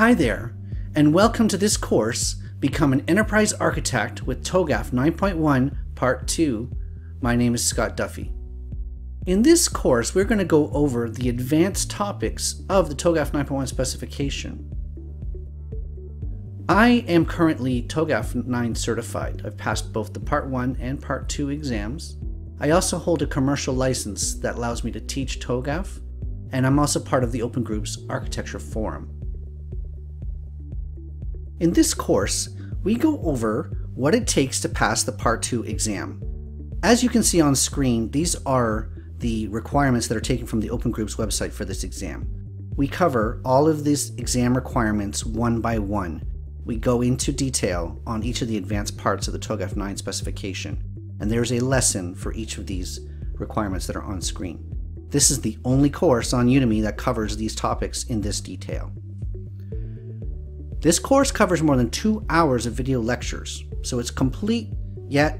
Hi there, and welcome to this course, Become an Enterprise Architect with TOGAF 9.1 Part 2. My name is Scott Duffy. In this course, we're going to go over the advanced topics of the TOGAF 9.1 specification. I am currently TOGAF 9 certified. I've passed both the Part 1 and Part 2 exams. I also hold a commercial license that allows me to teach TOGAF, and I'm also part of the Open Group's Architecture Forum. In this course, we go over what it takes to pass the Part 2 exam. As you can see on screen, these are the requirements that are taken from the Open Group's website for this exam. We cover all of these exam requirements one by one. We go into detail on each of the advanced parts of the TOGAF 9 specification, and there's a lesson for each of these requirements that are on screen. This is the only course on Udemy that covers these topics in this detail. This course covers more than two hours of video lectures, so it's complete yet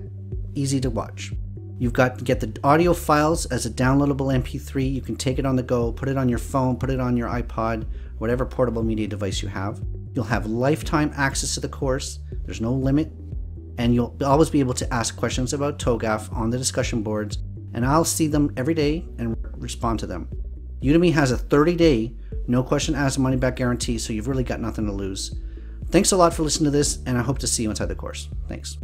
easy to watch. You've got to get the audio files as a downloadable MP3. You can take it on the go, put it on your phone, put it on your iPod, whatever portable media device you have. You'll have lifetime access to the course. There's no limit. And you'll always be able to ask questions about TOGAF on the discussion boards, and I'll see them every day and respond to them. Udemy has a 30 day no question asked money back guarantee, so you've really got nothing to lose. Thanks a lot for listening to this, and I hope to see you inside the course. Thanks.